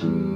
she